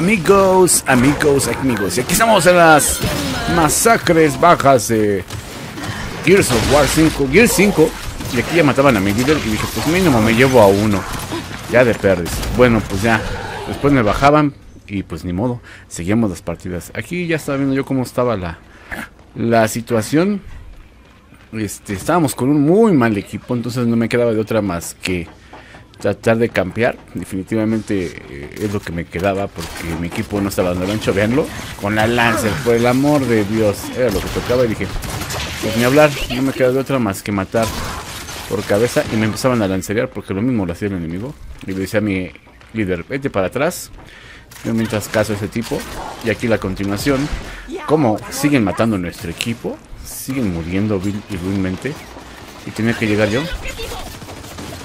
Amigos, amigos, amigos. Y aquí estamos en las masacres bajas de Gears of War 5. Gears 5. Y aquí ya mataban a mi líder. Y dije, pues mínimo me llevo a uno. Ya de perdes. Bueno, pues ya. Después me bajaban. Y pues ni modo. Seguíamos las partidas. Aquí ya estaba viendo yo cómo estaba la, la situación. Este, estábamos con un muy mal equipo. Entonces no me quedaba de otra más que tratar de campear. Definitivamente eh, es lo que me quedaba porque mi equipo no estaba dando el ancho. Veanlo, con la Lancer, por el amor de Dios. Era lo que tocaba y dije, pues ni hablar, no me queda de otra más que matar por cabeza. Y me empezaban a lancerear porque lo mismo lo hacía el enemigo. Y le decía a mi líder, vete para atrás. Yo mientras caso a ese tipo. Y aquí la continuación. Como siguen matando nuestro equipo. Siguen muriendo vil y vilmente. Y tenía que llegar yo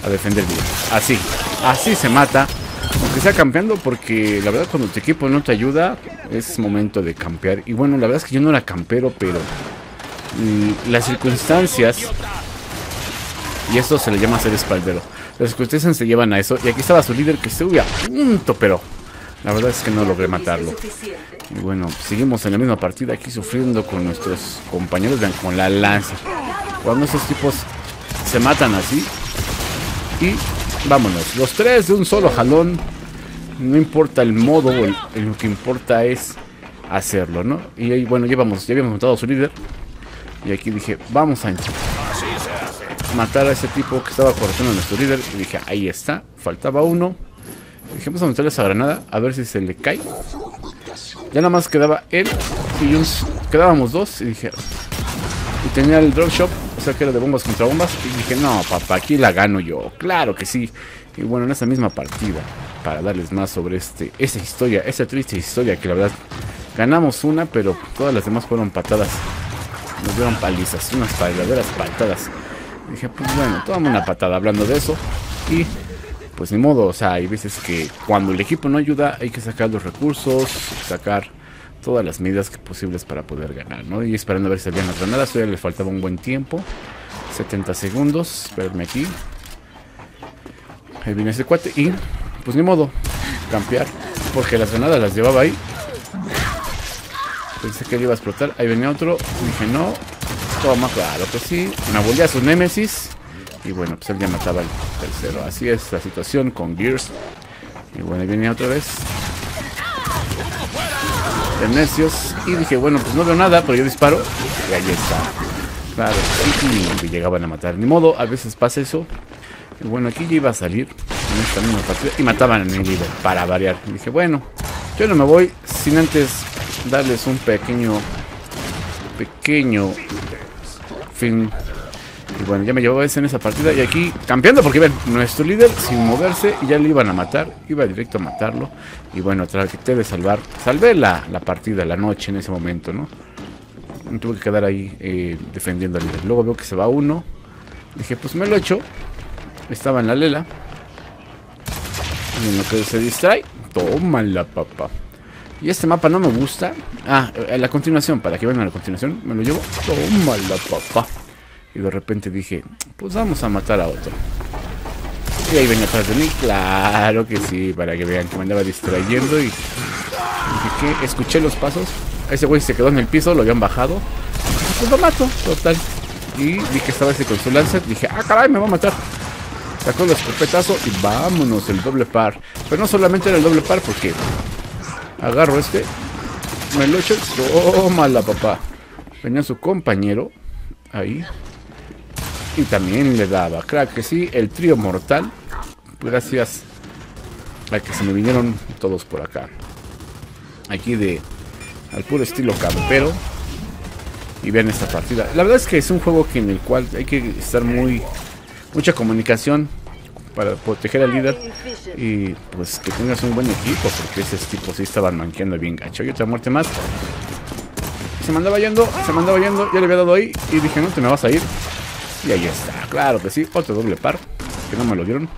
a defender bien. Así, así se mata. Aunque sea campeando, porque la verdad cuando tu equipo no te ayuda, es momento de campear. Y bueno, la verdad es que yo no era campero, pero mm, las circunstancias, y esto se le llama ser espaldero, las circunstancias se llevan a eso. Y aquí estaba su líder que estuve a punto, pero la verdad es que no logré matarlo. Y bueno, seguimos en la misma partida aquí sufriendo con nuestros compañeros, vean, con la lanza. Cuando esos tipos se matan así, y vámonos. Los tres de un solo jalón. No importa el modo, lo que importa es hacerlo, ¿no? Y ahí, bueno, ya, ya habíamos matado a su líder. Y aquí dije, vamos a matar a ese tipo que estaba cortando a nuestro líder. Y dije, ahí está, faltaba uno. dije, vamos a meterle esa granada, a ver si se le cae. Ya nada más quedaba él y uns, quedábamos dos. Y dije, y tenía el drop shop que era de bombas contra bombas. Y dije, no, papá, aquí la gano yo. Claro que sí. Y bueno, en esa misma partida, para darles más sobre este, esa historia, esa triste historia que la verdad ganamos una, pero todas las demás fueron patadas. Nos dieron palizas, unas verdaderas patadas. Dije, pues bueno, toma una patada hablando de eso. Y pues ni modo, o sea, hay veces que cuando el equipo no ayuda hay que sacar los recursos, sacar todas las medidas posibles para poder ganar, ¿no? Y esperando a ver si salían las granadas, todavía le faltaba un buen tiempo. 70 segundos, espérenme aquí. Ahí viene ese cuate y, pues ni modo, campear, porque las granadas las llevaba ahí. Pensé que él iba a explotar, ahí venía otro, dije no, toma, claro que sí. Me volví a su Némesis y bueno, pues él ya mataba al tercero. Así es la situación con Gears. Y bueno, ahí venía otra vez de necios. Y dije, bueno, pues no veo nada, pero yo disparo. Y ahí está. Claro, y me llegaban a matar. Ni modo, a veces pasa eso. Y bueno, aquí ya iba a salir en esta misma partida. Y mataban a mi líder, para variar. Y dije, bueno, yo no me voy sin antes darles un pequeño, pequeño fin y bueno, ya me llevaba ese en esa partida. Y aquí campeando, porque ven, nuestro líder sin moverse y ya le iban a matar. Iba directo a matarlo. Y bueno, traté de salvar. Salvé la, la partida, la noche en ese momento, ¿no? Tuve que quedar ahí eh, defendiendo al líder. Luego veo que se va uno. Dije, pues me lo echo. Estaba en la lela. Y en lo que se distrae, toma la papa. Y este mapa no me gusta. Ah, eh, la continuación, para que vean a la continuación, me lo llevo. Toma la papa. Y de repente dije, pues vamos a matar a otro. Y ahí venía atrás de mí, claro que sí, para que vean que me andaba distrayendo y dije escuché los pasos. Ese güey se quedó en el piso, lo habían bajado. Pues lo mato, total. Y vi que estaba ese con su lancer, dije, ah caray, me va a matar. Sacó el escopetazo y vámonos, el doble par. Pero no solamente era el doble par, porque agarro este, me lo echo, la papá. Venía su compañero ahí y también le daba. Claro que sí, el trío mortal. Gracias a que se me vinieron todos por acá. Aquí de al puro estilo campero. Y vean esta partida. La verdad es que es un juego que en el cual hay que estar muy... Mucha comunicación para proteger al líder. Y pues que tengas un buen equipo. Porque esos tipos sí estaban manqueando bien gacho. Y otra muerte más. Se mandaba yendo, se mandaba yendo. Ya le había dado ahí. Y dije, no te me vas a ir. Y ahí está, claro que sí, otro doble par, que no me lo dieron.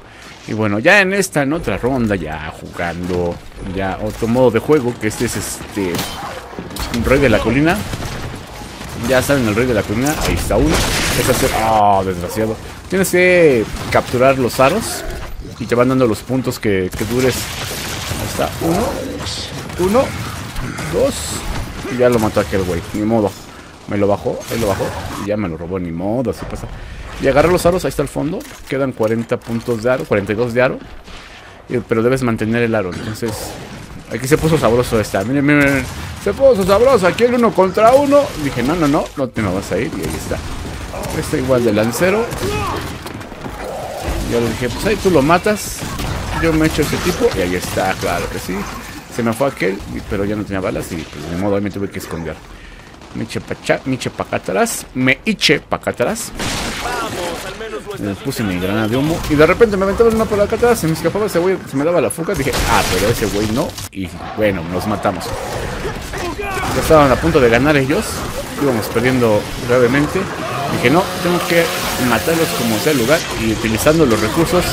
Y bueno, ya en esta, en otra ronda, ya jugando, ya otro modo de juego, que este es este, rey de la colina. Ya saben, el rey de la colina, ahí está uno. Oh, desgraciado. Tienes que capturar los aros y te van dando los puntos que, que dures. Ahí está uno. Uno, dos. Y ya lo mató aquel güey. Ni modo. Me lo bajó, él lo bajó. Y ya me lo robó, ni modo, así pasa. Y agarré los aros, ahí está el fondo. Quedan 40 puntos de aro, 42 de aro. Pero debes mantener el aro. Entonces, aquí se puso sabroso esta. Miren, miren, se puso sabroso. Aquí el uno contra uno. Dije, no, no, no, no te me vas a ir. Y ahí está. Este igual de lancero. Yo le dije, pues ahí tú lo matas. Yo me echo ese tipo. Y ahí está, claro que sí. Se me fue aquel, pero ya no tenía balas. Y pues de modo ahí me tuve que esconder. Me eché para atrás. Me eché para atrás. Me puse mi granada de humo. Y de repente me aventaba una por acá atrás. Se me escapaba ese güey. Se me daba la fuga. Dije, ah, pero ese güey no. Y bueno, nos matamos. Ya estaban a punto de ganar ellos. Íbamos perdiendo gravemente. Dije, no, tengo que matarlos como sea el lugar. Y utilizando los recursos.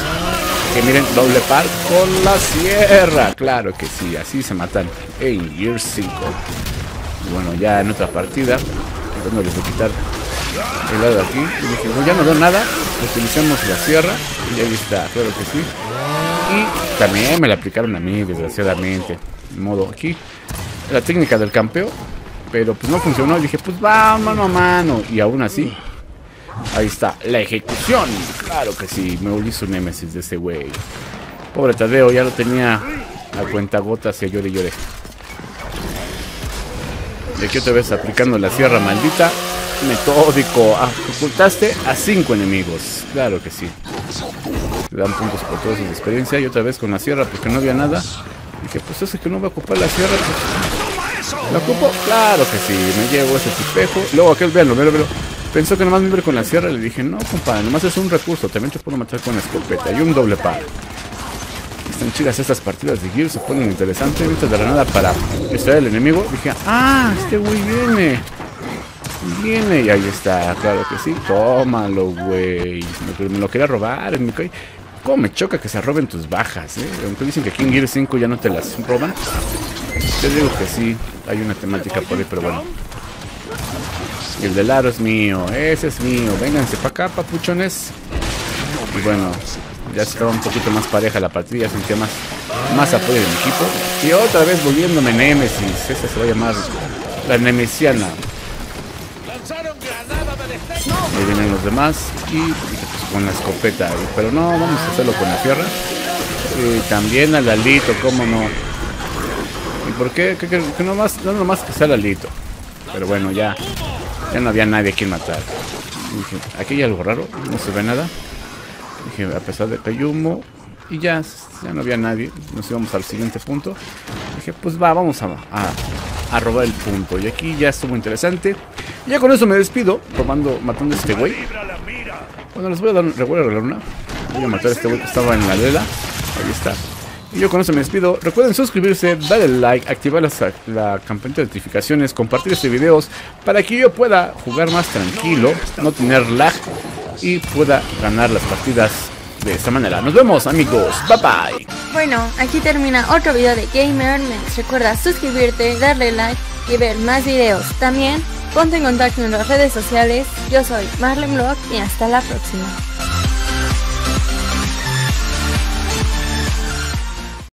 Que miren, doble par con la sierra. Claro que sí, así se matan en Year 5. Y bueno, ya en otra partida. Tratándoles de quitar el lado de aquí. Y dije, no, ya no veo nada. Utilizamos la sierra. Y ahí está, claro que sí. Y también me la aplicaron a mí, desgraciadamente. De modo aquí. La técnica del campeo. Pero pues no funcionó. Y dije, pues va mano a mano. Y aún así. Ahí está, la ejecución. Claro que sí, me volví su némesis de ese güey. Pobre Tadeo, ya lo tenía a cuenta gotas y llore llore. De aquí otra vez aplicando la sierra maldita metódico. Ah, ocultaste a cinco enemigos. Claro que sí. Te dan puntos por toda su experiencia. Y otra vez con la sierra porque no había nada. Dije, pues ese que no va a ocupar la sierra, pues... ¿La ocupo? Claro que sí. Me llevo ese tipejo. Luego aquel, véanlo, véanlo, véanlo. Pensó que nomás me iba con la sierra. Le dije, no, compadre, nomás es un recurso. También te puedo matar con la escopeta. Y un doble par. Están chidas estas partidas de Gears. Se ponen interesantes. Viste de la nada para extraer el enemigo. Dije, ah, este güey viene. Viene y ahí está, claro que sí. Tómalo, güey. Me, lo quería robar. Me ¿Cómo me choca que se roben tus bajas? Eh? Aunque dicen que aquí en Gear 5 ya no te las roban. Te digo que sí, hay una temática por ahí, pero bueno. Y el del aro es mío, ese es mío. Vénganse para acá, papuchones. Y bueno, ya estaba un poquito más pareja la partida, sentía más, más apoyo de mi equipo. Y otra vez volviéndome Nemesis, esa se va a llamar la Nemesiana. Ahí vienen los demás y, pues, con la escopeta. Pero no, vamos a hacerlo con la sierra. Y también al alito, cómo no. ¿Y por qué? Que, no, más, no nomás que sea al alito. Pero bueno, ya, ya no había nadie a quien matar. Aquí hay algo raro, no se ve nada. Dije, a pesar de que y ya, ya no había nadie. Nos íbamos al siguiente punto. Dije, pues va, vamos a, a, robar el punto. Y aquí ya estuvo interesante. Y ya con eso me despido, robando, matando a este güey. Bueno, les voy a dar, recuerdo la una. Voy a matar a este güey que estaba en la lela. Ahí está. Y yo con eso me despido. Recuerden suscribirse, darle like, activar la, la campanita de notificaciones, compartir este video para que yo pueda jugar más tranquilo, no tener lag y pueda ganar las partidas de esta manera. Nos vemos amigos, bye bye. Bueno, aquí termina otro video de Gamer Recuerda suscribirte, darle like y ver más videos. También ponte en contacto en las redes sociales. Yo soy Marlene Vlog y hasta la próxima.